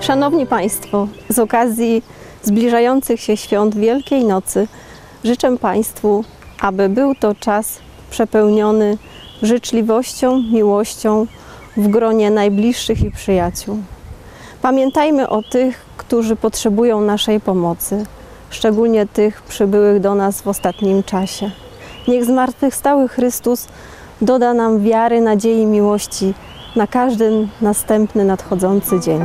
Szanowni Państwo, z okazji zbliżających się świąt Wielkiej Nocy życzę Państwu, aby był to czas przepełniony życzliwością, miłością w gronie najbliższych i przyjaciół. Pamiętajmy o tych, którzy potrzebują naszej pomocy, szczególnie tych przybyłych do nas w ostatnim czasie. Niech zmartwychwstały Chrystus doda nam wiary, nadziei, miłości na każdy następny nadchodzący dzień.